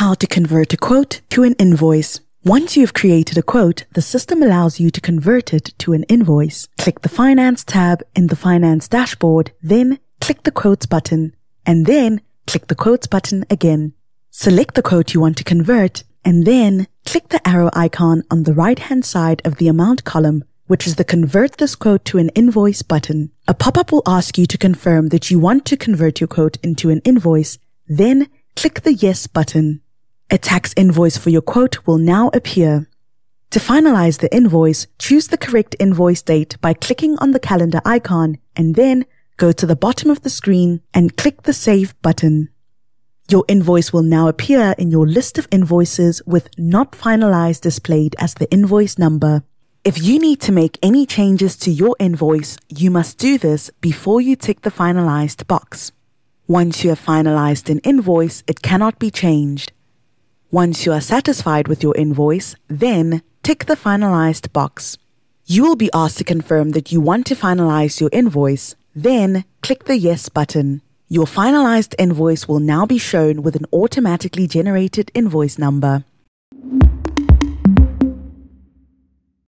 How to convert a quote to an invoice. Once you have created a quote, the system allows you to convert it to an invoice. Click the Finance tab in the Finance dashboard, then click the Quotes button, and then click the Quotes button again. Select the quote you want to convert, and then click the arrow icon on the right-hand side of the Amount column, which is the Convert this quote to an invoice button. A pop-up will ask you to confirm that you want to convert your quote into an invoice, then click the Yes button. A tax invoice for your quote will now appear. To finalize the invoice, choose the correct invoice date by clicking on the calendar icon and then go to the bottom of the screen and click the Save button. Your invoice will now appear in your list of invoices with not finalized displayed as the invoice number. If you need to make any changes to your invoice, you must do this before you tick the finalized box. Once you have finalized an invoice, it cannot be changed. Once you are satisfied with your invoice, then tick the finalized box. You will be asked to confirm that you want to finalize your invoice, then click the Yes button. Your finalized invoice will now be shown with an automatically generated invoice number.